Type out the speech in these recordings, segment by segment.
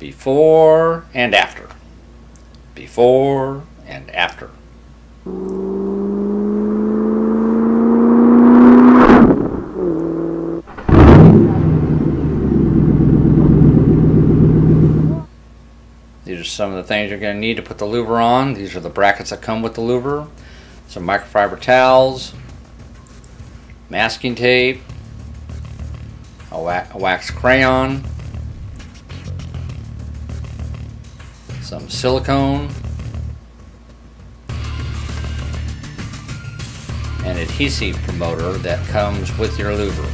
before and after. Before and after. These are some of the things you're going to need to put the louver on. These are the brackets that come with the louver. Some microfiber towels, masking tape, a, wa a wax crayon, some silicone, an adhesive promoter that comes with your louver.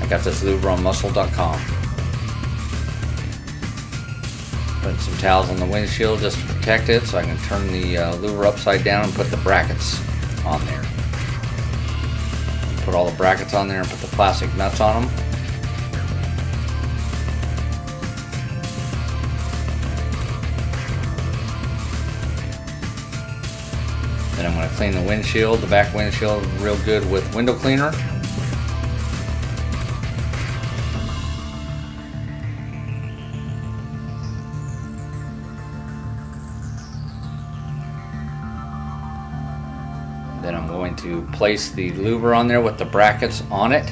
I got this louver on muscle.com. Put some towels on the windshield just to protect it so I can turn the uh, louver upside down and put the brackets on there. Put all the brackets on there and put the plastic nuts on them. Then I'm going to clean the windshield, the back windshield real good with window cleaner. Then I'm going to place the louver on there with the brackets on it.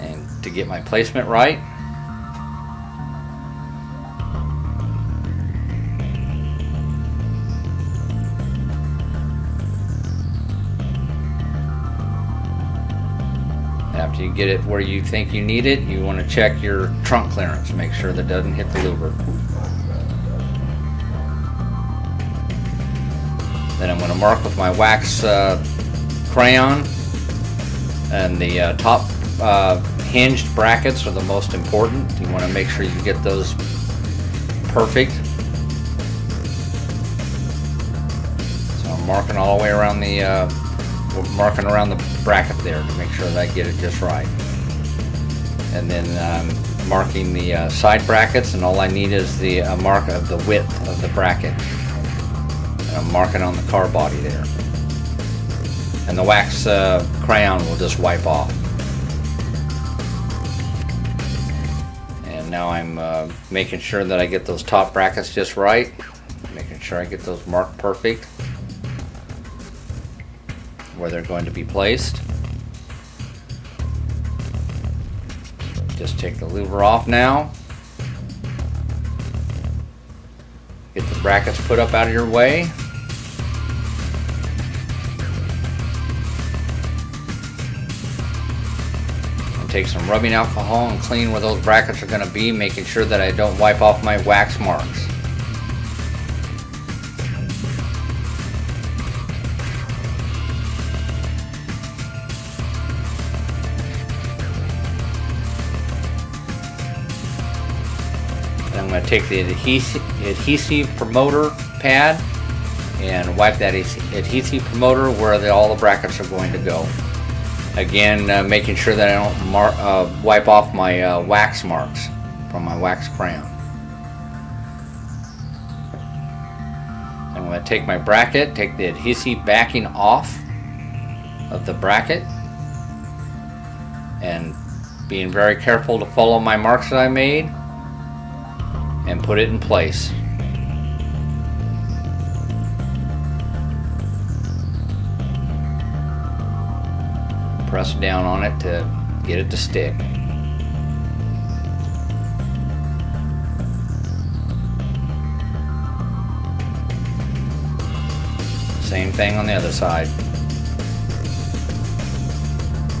And to get my placement right. After you get it where you think you need it, you want to check your trunk clearance. Make sure that doesn't hit the louver. Then I'm going to mark with my wax uh, crayon. And the uh, top uh, hinged brackets are the most important. You want to make sure you get those perfect. So I'm marking all the way around the, uh, marking around the bracket there to make sure that I get it just right. And then um, marking the uh, side brackets and all I need is the uh, mark of the width of the bracket. And I'm marking on the car body there. And the wax uh, crayon will just wipe off. And now I'm uh, making sure that I get those top brackets just right. Making sure I get those marked perfect. Where they're going to be placed. Just take the louver off now. Get the brackets put up out of your way. And take some rubbing alcohol and clean where those brackets are going to be, making sure that I don't wipe off my wax marks. Going to take the adhesive, adhesive promoter pad and wipe that adhesive promoter where the, all the brackets are going to go. Again, uh, making sure that I don't mar uh, wipe off my uh, wax marks from my wax crayon. I'm going to take my bracket, take the adhesive backing off of the bracket and being very careful to follow my marks that I made and put it in place. Press down on it to get it to stick. Same thing on the other side.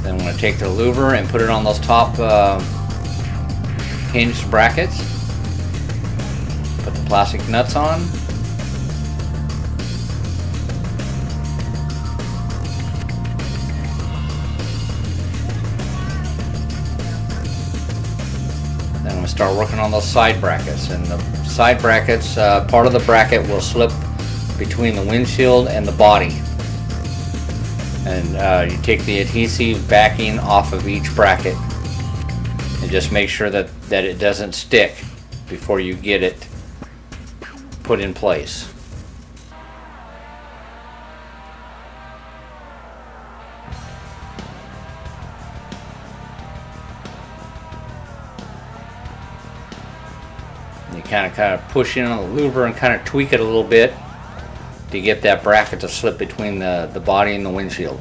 Then I'm going to take the louver and put it on those top uh, hinged brackets. Plastic nuts on. Then I'm going to start working on those side brackets. And the side brackets, uh, part of the bracket will slip between the windshield and the body. And uh, you take the adhesive backing off of each bracket and just make sure that, that it doesn't stick before you get it put in place. You kind of kind of push in on the louver and kind of tweak it a little bit to get that bracket to slip between the, the body and the windshield.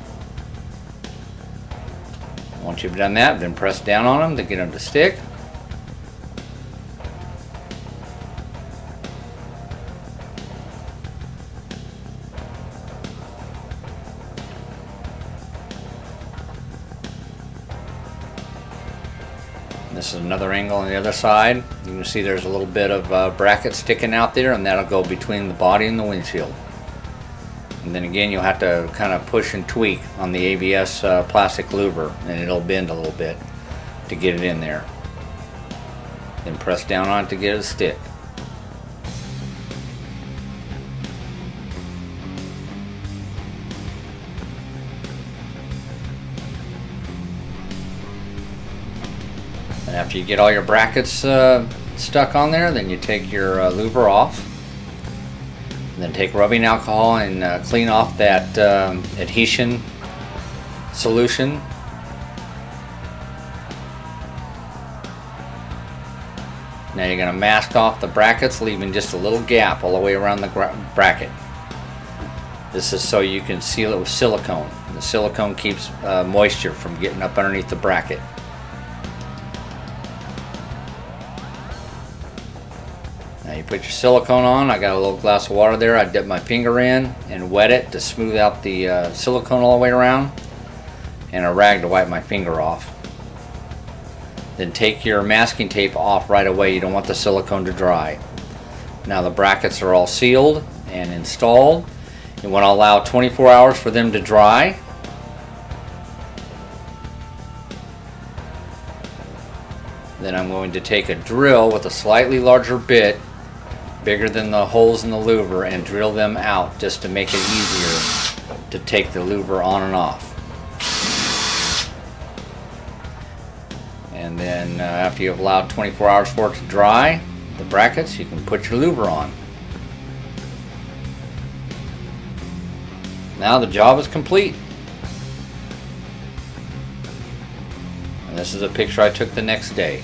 Once you've done that, then press down on them to get them to stick. This is another angle on the other side. You can see there's a little bit of uh, bracket sticking out there and that'll go between the body and the windshield. And then again you'll have to kind of push and tweak on the ABS uh, plastic louver and it'll bend a little bit to get it in there. Then press down on it to get it to stick. After you get all your brackets uh, stuck on there, then you take your uh, louver off. Then take rubbing alcohol and uh, clean off that um, adhesion solution. Now you're going to mask off the brackets, leaving just a little gap all the way around the bracket. This is so you can seal it with silicone. The silicone keeps uh, moisture from getting up underneath the bracket. You put your silicone on. I got a little glass of water there. I dip my finger in and wet it to smooth out the uh, silicone all the way around. And a rag to wipe my finger off. Then take your masking tape off right away. You don't want the silicone to dry. Now the brackets are all sealed and installed. You want to allow 24 hours for them to dry. Then I'm going to take a drill with a slightly larger bit bigger than the holes in the louver and drill them out just to make it easier to take the louver on and off. And then uh, after you've allowed 24 hours for it to dry, the brackets, you can put your louver on. Now the job is complete. And this is a picture I took the next day.